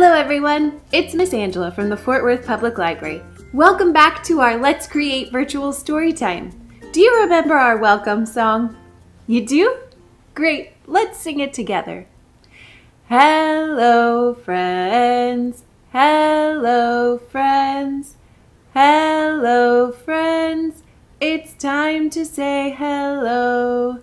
Hello everyone, it's Miss Angela from the Fort Worth Public Library. Welcome back to our Let's Create Virtual Storytime. Do you remember our welcome song? You do? Great, let's sing it together. Hello friends, hello friends, hello friends, it's time to say hello.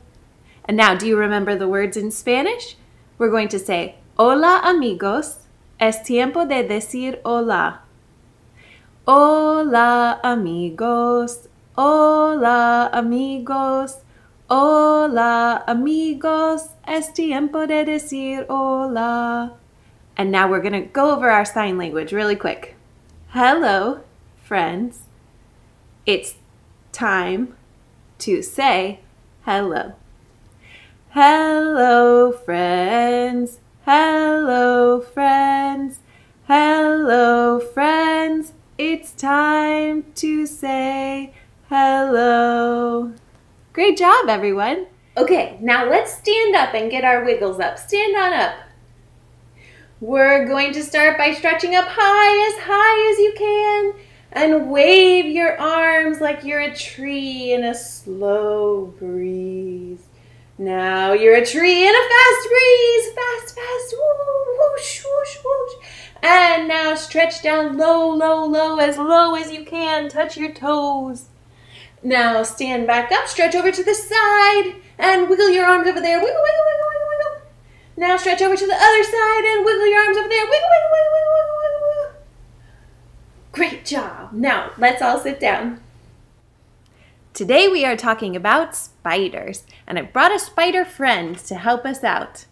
And now, do you remember the words in Spanish? We're going to say, Hola amigos, es tiempo de decir hola. Hola amigos, hola amigos, hola amigos, es tiempo de decir hola. And now we're going to go over our sign language really quick. Hello, friends. It's time to say hello. Hello, friends. Hello, friends. Hello, friends. It's time to say hello. Great job, everyone. Okay, now let's stand up and get our wiggles up. Stand on up. We're going to start by stretching up high, as high as you can, and wave your arms like you're a tree in a slow breeze. Now you're a tree in a fast breeze. Fast, fast, whoosh, whoosh, whoosh. And now stretch down low, low, low, as low as you can. Touch your toes. Now stand back up, stretch over to the side, and wiggle your arms over there. Wiggle, wiggle, wiggle, wiggle, wiggle. Now stretch over to the other side and wiggle your arms over there. Wiggle, wiggle, wiggle, wiggle, wiggle, wiggle. Great job. Now let's all sit down. Today we are talking about spiders, and I brought a spider friend to help us out.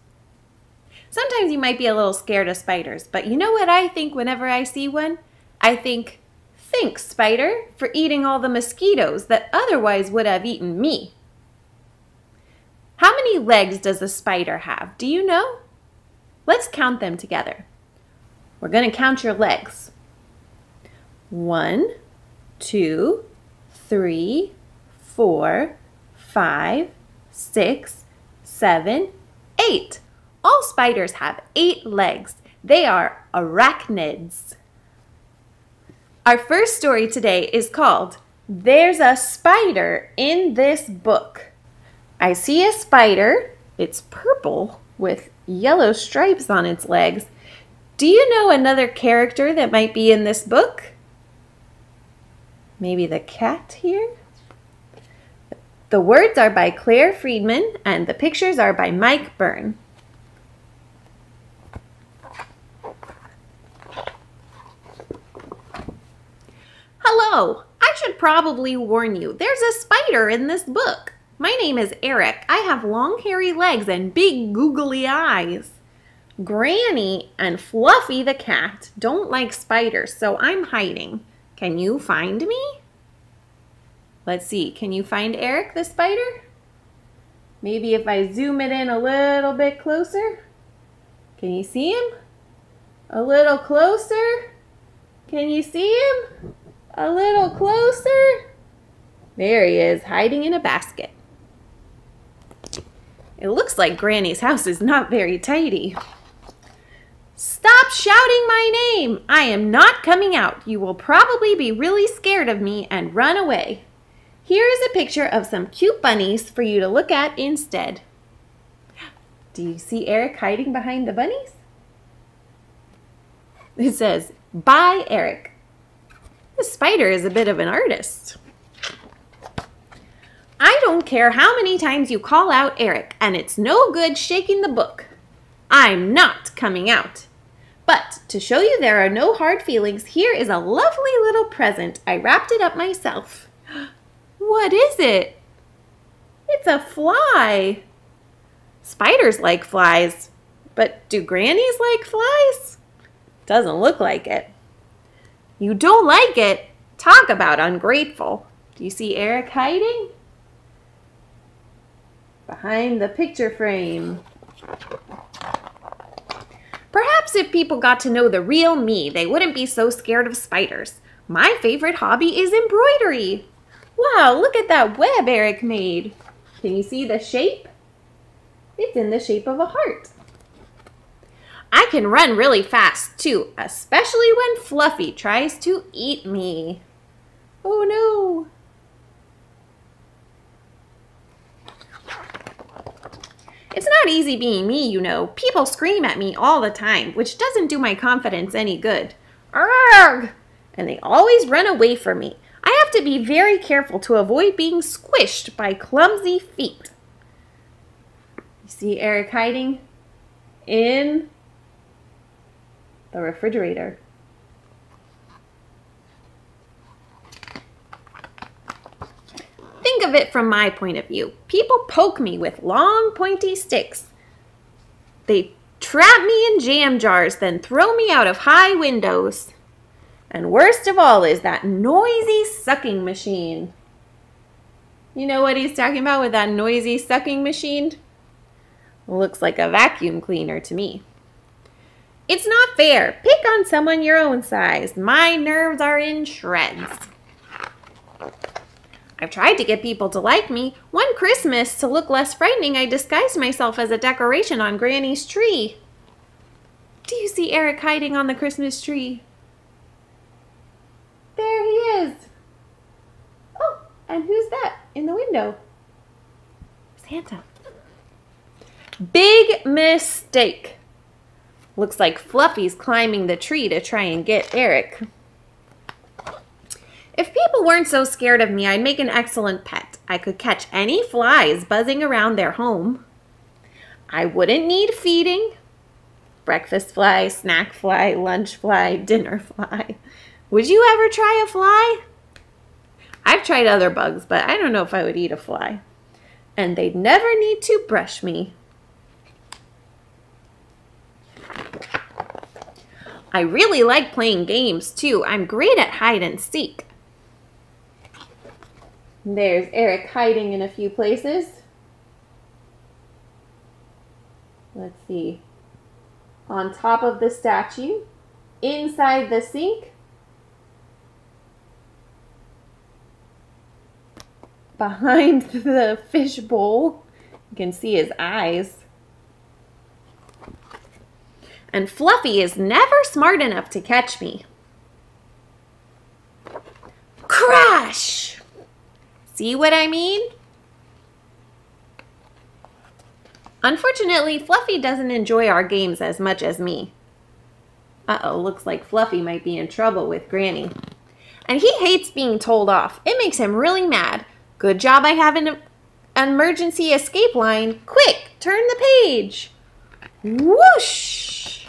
Sometimes you might be a little scared of spiders, but you know what I think whenever I see one? I think, thanks, spider, for eating all the mosquitoes that otherwise would have eaten me. How many legs does a spider have? Do you know? Let's count them together. We're going to count your legs. One, two, three, four, five, six, seven, eight. All spiders have eight legs. They are arachnids. Our first story today is called There's a Spider in This Book. I see a spider. It's purple with yellow stripes on its legs. Do you know another character that might be in this book? Maybe the cat here? The words are by Claire Friedman and the pictures are by Mike Byrne. Hello! I should probably warn you, there's a spider in this book. My name is Eric. I have long hairy legs and big googly eyes. Granny and Fluffy the cat don't like spiders, so I'm hiding. Can you find me? Let's see, can you find Eric the spider? Maybe if I zoom it in a little bit closer. Can you see him? A little closer. Can you see him? A little closer. There he is, hiding in a basket. It looks like Granny's house is not very tidy. Stop shouting my name! I am not coming out. You will probably be really scared of me and run away. Here is a picture of some cute bunnies for you to look at instead. Do you see Eric hiding behind the bunnies? It says, Bye, Eric. The spider is a bit of an artist. I don't care how many times you call out Eric, and it's no good shaking the book. I'm not coming out. But to show you there are no hard feelings, here is a lovely little present. I wrapped it up myself. What is it? It's a fly. Spiders like flies, but do grannies like flies? Doesn't look like it. You don't like it? Talk about ungrateful. Do you see Eric hiding? Behind the picture frame. Perhaps if people got to know the real me, they wouldn't be so scared of spiders. My favorite hobby is embroidery. Wow, look at that web Eric made. Can you see the shape? It's in the shape of a heart. I can run really fast too, especially when Fluffy tries to eat me. Oh no! It's not easy being me, you know. People scream at me all the time, which doesn't do my confidence any good. Arrgh! And they always run away from me. Have to be very careful to avoid being squished by clumsy feet. You see Eric hiding in the refrigerator. Think of it from my point of view. People poke me with long pointy sticks. They trap me in jam jars, then throw me out of high windows. And worst of all is that noisy sucking machine. You know what he's talking about with that noisy sucking machine? Looks like a vacuum cleaner to me. It's not fair. Pick on someone your own size. My nerves are in shreds. I've tried to get people to like me. One Christmas, to look less frightening, I disguised myself as a decoration on Granny's tree. Do you see Eric hiding on the Christmas tree? There he is. Oh, and who's that in the window? Santa. Big mistake. Looks like Fluffy's climbing the tree to try and get Eric. If people weren't so scared of me, I'd make an excellent pet. I could catch any flies buzzing around their home. I wouldn't need feeding. Breakfast fly, snack fly, lunch fly, dinner fly. Would you ever try a fly? I've tried other bugs, but I don't know if I would eat a fly. And they'd never need to brush me. I really like playing games too. I'm great at hide and seek. There's Eric hiding in a few places. Let's see. On top of the statue, inside the sink, behind the fish bowl. You can see his eyes. And Fluffy is never smart enough to catch me. Crash! See what I mean? Unfortunately, Fluffy doesn't enjoy our games as much as me. Uh-oh, looks like Fluffy might be in trouble with Granny. And he hates being told off. It makes him really mad. Good job I have an emergency escape line. Quick, turn the page. Whoosh!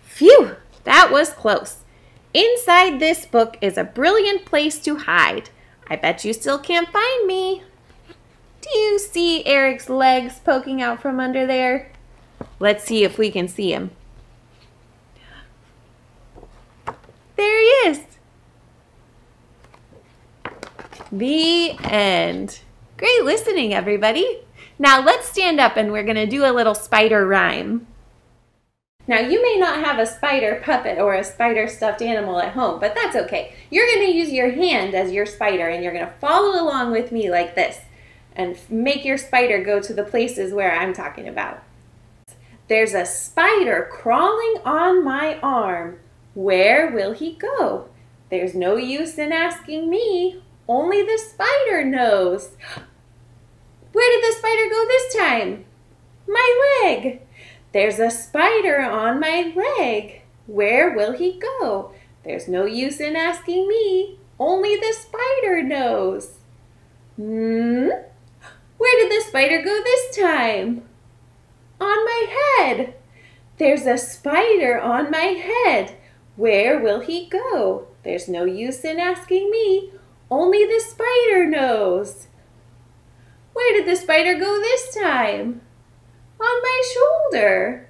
Phew, that was close. Inside this book is a brilliant place to hide. I bet you still can't find me. Do you see Eric's legs poking out from under there? Let's see if we can see him. There he is. The end. Great listening, everybody. Now let's stand up and we're going to do a little spider rhyme. Now, you may not have a spider puppet or a spider stuffed animal at home, but that's okay. You're going to use your hand as your spider and you're going to follow along with me like this and make your spider go to the places where I'm talking about. There's a spider crawling on my arm. Where will he go? There's no use in asking me. Only the spider knows. Where did the spider go this time? My leg. There's a spider on my leg. Where will he go? There's no use in asking me. Only the spider knows. Hmm? Where did the spider go this time? On my head. There's a spider on my head. Where will he go? There's no use in asking me. Only the spider knows. Where did the spider go this time? on my shoulder.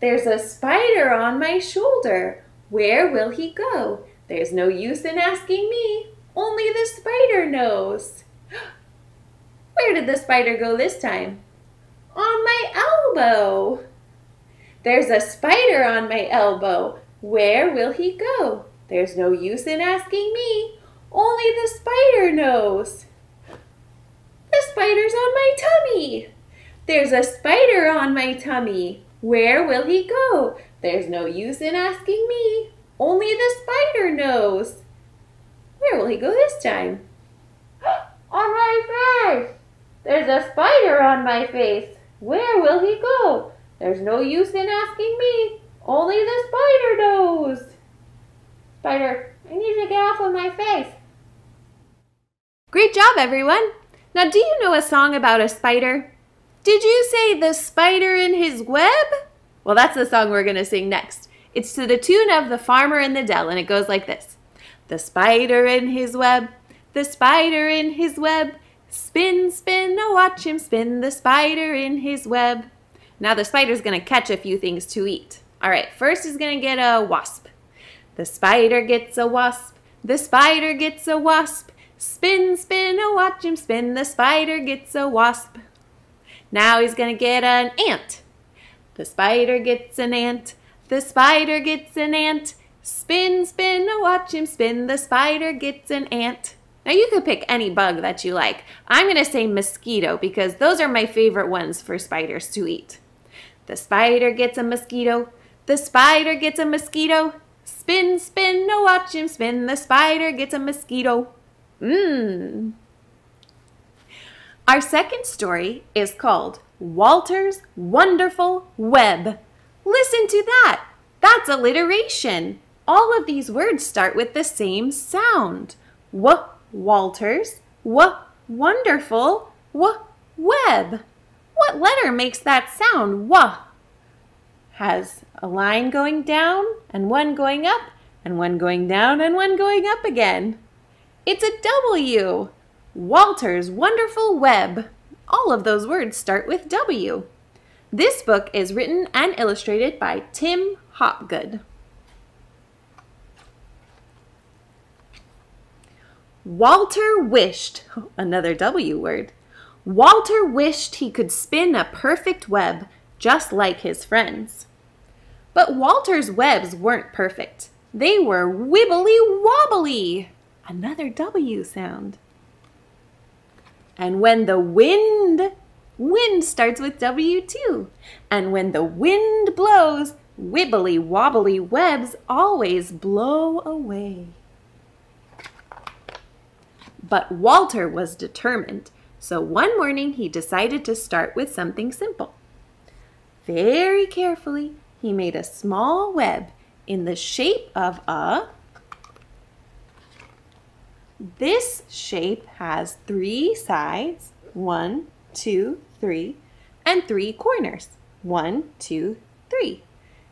There's a spider on my shoulder. Where will he go? There's no use in asking me. Only the spider knows. Where did the spider go this time? On my elbow. There's a spider on my elbow. Where will he go? There's no use in asking me. Only the spider knows. The spider's on my tummy. There's a spider on my tummy. Where will he go? There's no use in asking me. Only the spider knows. Where will he go this time? on my face! There's a spider on my face. Where will he go? There's no use in asking me. Only the spider knows. Spider, I need you to get off of my face. Great job, everyone. Now, do you know a song about a spider? Did you say the spider in his web? Well, that's the song we're going to sing next. It's to the tune of The Farmer in the Dell, and it goes like this The spider in his web, the spider in his web, spin, spin, oh, watch him spin, the spider in his web. Now, the spider's going to catch a few things to eat. All right, first he's going to get a wasp. The spider gets a wasp, the spider gets a wasp. Spin, spin, oh, watch him spin, the spider gets a wasp. Now he's going to get an ant. The spider gets an ant. The spider gets an ant. Spin, spin, oh, watch him spin. The spider gets an ant. Now you could pick any bug that you like. I'm going to say mosquito because those are my favorite ones for spiders to eat. The spider gets a mosquito. The spider gets a mosquito. Spin, spin, oh, watch him spin. The spider gets a mosquito. Mmm. Our second story is called Walter's Wonderful Web. Listen to that. That's alliteration. All of these words start with the same sound. W, Walters, w, wonderful, w, web. What letter makes that sound, w? Has a line going down and one going up and one going down and one going up again. It's a W. Walter's Wonderful Web. All of those words start with W. This book is written and illustrated by Tim Hopgood. Walter wished, another W word, Walter wished he could spin a perfect web just like his friends. But Walter's webs weren't perfect. They were wibbly wobbly, another W sound. And when the wind, wind starts with W too. And when the wind blows, wibbly wobbly webs always blow away. But Walter was determined, so one morning he decided to start with something simple. Very carefully, he made a small web in the shape of a this shape has three sides, one, two, three, and three corners, one, two, three.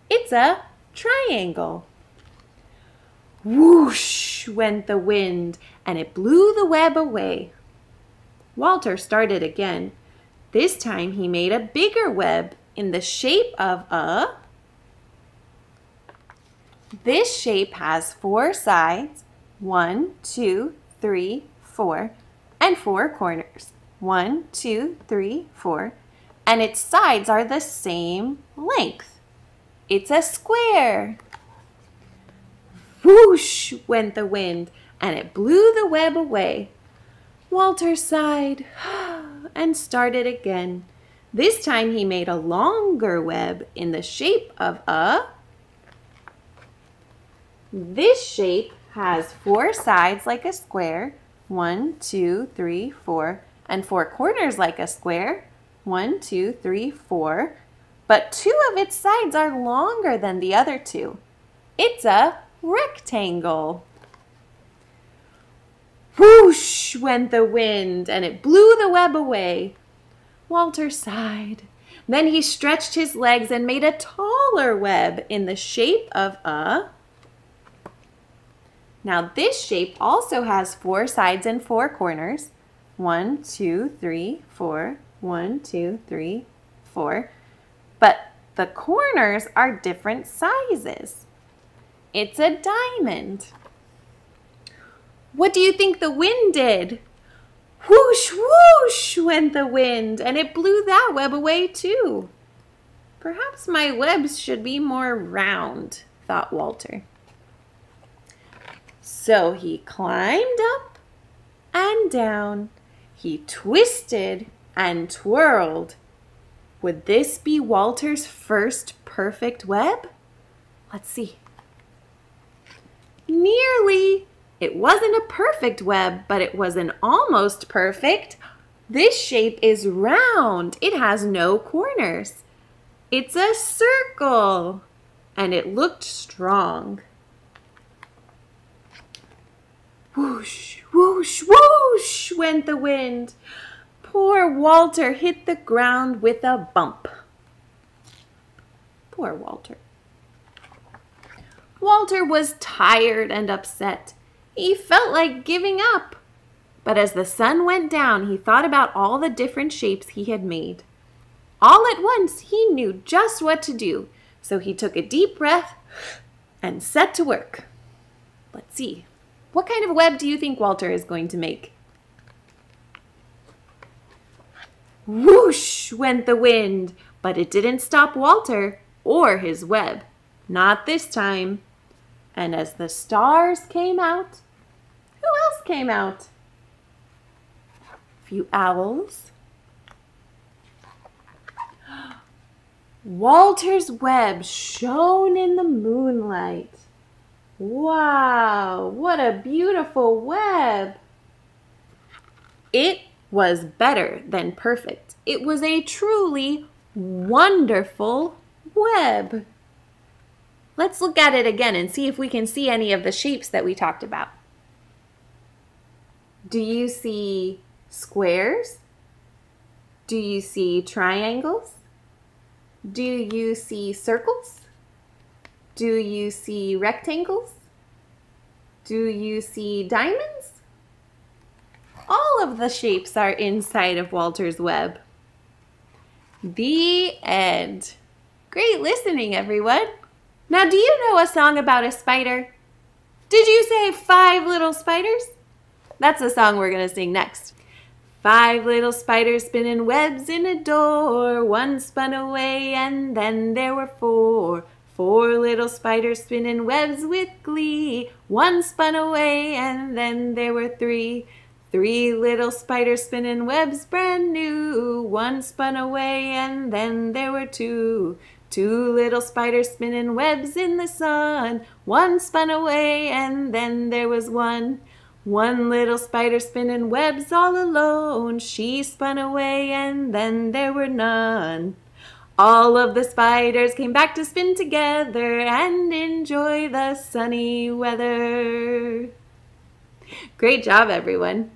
It's a triangle. Whoosh went the wind, and it blew the web away. Walter started again. This time he made a bigger web in the shape of a... This shape has four sides, one, two, three, four, and four corners. One, two, three, four. And its sides are the same length. It's a square. Whoosh went the wind, and it blew the web away. Walter sighed and started again. This time he made a longer web in the shape of a... This shape has four sides like a square, one, two, three, four, and four corners like a square, one, two, three, four, but two of its sides are longer than the other two. It's a rectangle. Whoosh went the wind, and it blew the web away. Walter sighed. Then he stretched his legs and made a taller web in the shape of a now this shape also has four sides and four corners. One, two, three, four. One, two, three, four. But the corners are different sizes. It's a diamond. What do you think the wind did? Whoosh, whoosh went the wind, and it blew that web away too. Perhaps my webs should be more round, thought Walter. So he climbed up and down. He twisted and twirled. Would this be Walter's first perfect web? Let's see. Nearly. It wasn't a perfect web, but it was an almost perfect. This shape is round. It has no corners. It's a circle. And it looked strong. Whoosh, whoosh, whoosh went the wind. Poor Walter hit the ground with a bump. Poor Walter. Walter was tired and upset. He felt like giving up. But as the sun went down, he thought about all the different shapes he had made. All at once, he knew just what to do, so he took a deep breath and set to work. Let's see. What kind of web do you think Walter is going to make? Whoosh went the wind, but it didn't stop Walter or his web. Not this time. And as the stars came out, who else came out? A few owls. Walter's web shone in the moonlight. Wow, what a beautiful web! It was better than perfect. It was a truly wonderful web. Let's look at it again and see if we can see any of the shapes that we talked about. Do you see squares? Do you see triangles? Do you see circles? Do you see rectangles? Do you see diamonds? All of the shapes are inside of Walter's web. The end. Great listening, everyone. Now, do you know a song about a spider? Did you say five little spiders? That's the song we're going to sing next. Five little spiders spinning webs in a door. One spun away and then there were four. Four little spiders spinning webs with glee. One spun away and then there were three. Three little spiders spinning webs brand new. One spun away and then there were two. Two little spiders spinning webs in the sun. One spun away and then there was one. One little spider spinning webs all alone. She spun away and then there were none. All of the spiders came back to spin together and enjoy the sunny weather. Great job, everyone.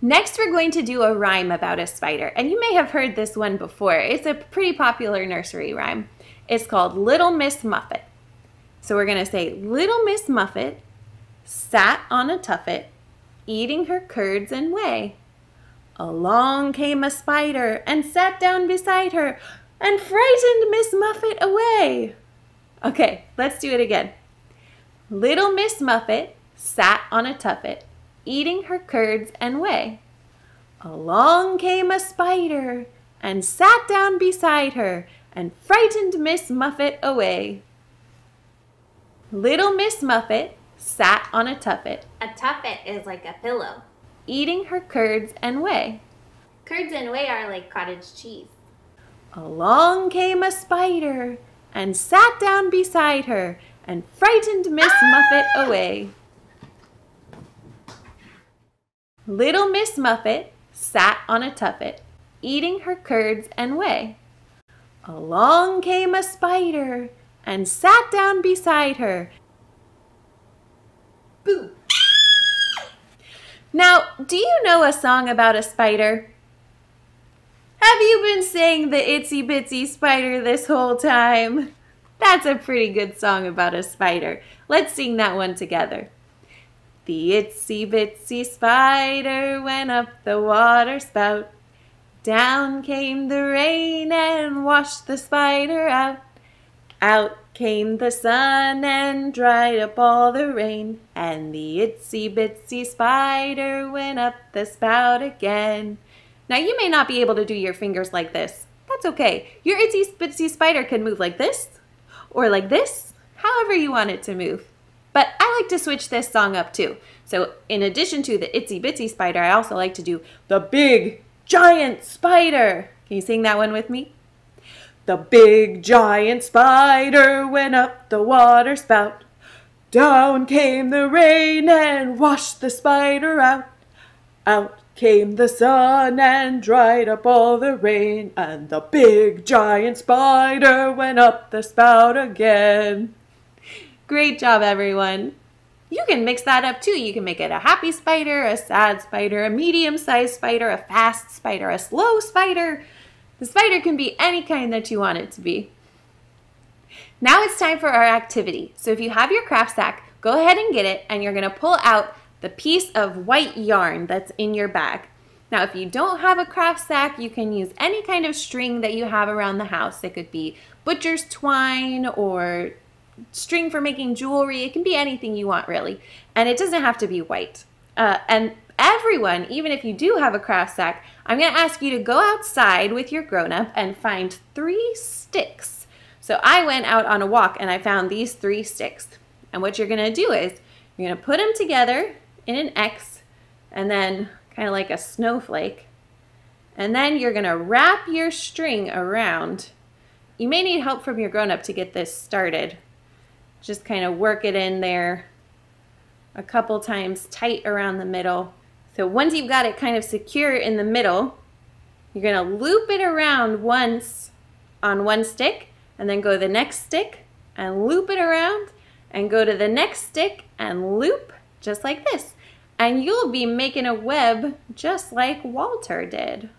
Next, we're going to do a rhyme about a spider. And you may have heard this one before. It's a pretty popular nursery rhyme. It's called Little Miss Muffet. So we're going to say, Little Miss Muffet sat on a tuffet, eating her curds and whey. Along came a spider and sat down beside her and frightened Miss Muffet away. Okay, let's do it again. Little Miss Muffet sat on a tuffet, eating her curds and whey. Along came a spider and sat down beside her and frightened Miss Muffet away. Little Miss Muffet sat on a tuffet. A tuffet is like a pillow. Eating her curds and whey. Curds and whey are like cottage cheese. Along came a spider and sat down beside her and frightened Miss! Muffet away. Little Miss Muffet sat on a tuffet, eating her curds and whey. Along came a spider and sat down beside her. Boo! Now, do you know a song about a spider? Have you been saying the itsy bitsy spider this whole time? That's a pretty good song about a spider. Let's sing that one together. The itsy bitsy spider went up the water spout. Down came the rain and washed the spider out. Out came the sun and dried up all the rain. And the itsy bitsy spider went up the spout again. Now you may not be able to do your fingers like this. That's okay. Your itsy bitsy spider can move like this or like this, however you want it to move. But I like to switch this song up too. So in addition to the itsy bitsy spider, I also like to do the big giant spider. Can you sing that one with me? The big giant spider went up the water spout. Down came the rain and washed the spider out. Out came the sun and dried up all the rain, and the big giant spider went up the spout again. Great job, everyone. You can mix that up too. You can make it a happy spider, a sad spider, a medium-sized spider, a fast spider, a slow spider. The spider can be any kind that you want it to be. Now it's time for our activity. So if you have your craft sack, go ahead and get it and you're gonna pull out the piece of white yarn that's in your bag. Now if you don't have a craft sack, you can use any kind of string that you have around the house. It could be butcher's twine or string for making jewelry. It can be anything you want really. And it doesn't have to be white. Uh, and everyone, even if you do have a craft sack, I'm going to ask you to go outside with your grown-up and find three sticks. So I went out on a walk and I found these three sticks. And what you're going to do is you're going to put them together in an X and then kind of like a snowflake. And then you're going to wrap your string around. You may need help from your grown-up to get this started. Just kind of work it in there a couple times tight around the middle. So once you've got it kind of secure in the middle, you're gonna loop it around once on one stick and then go to the next stick and loop it around and go to the next stick and loop just like this. And you'll be making a web just like Walter did.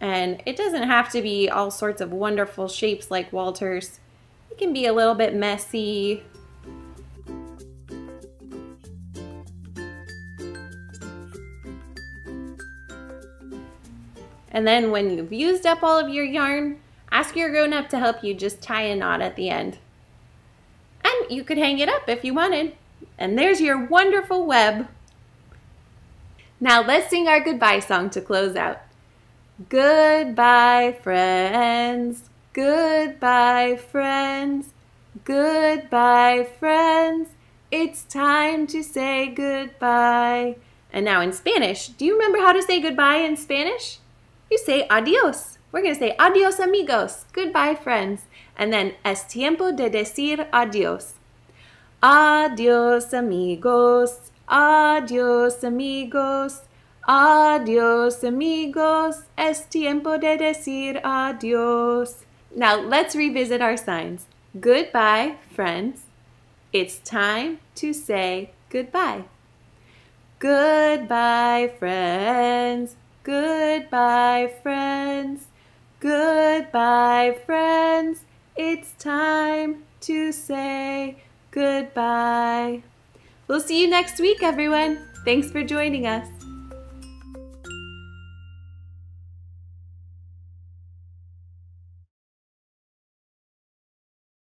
And it doesn't have to be all sorts of wonderful shapes like Walter's. It can be a little bit messy, And then when you've used up all of your yarn, ask your grown-up to help you just tie a knot at the end. And you could hang it up if you wanted. And there's your wonderful web. Now let's sing our goodbye song to close out. Goodbye, friends. Goodbye, friends. Goodbye, friends. It's time to say goodbye. And now in Spanish, do you remember how to say goodbye in Spanish? You say adios. We're going to say adios amigos, goodbye friends. And then es tiempo de decir adios. Adios amigos, adios amigos, adios amigos, es tiempo de decir adios. Now let's revisit our signs. Goodbye, friends. It's time to say goodbye. Goodbye, friends. Goodbye, friends. Goodbye, friends. It's time to say goodbye. We'll see you next week, everyone. Thanks for joining us.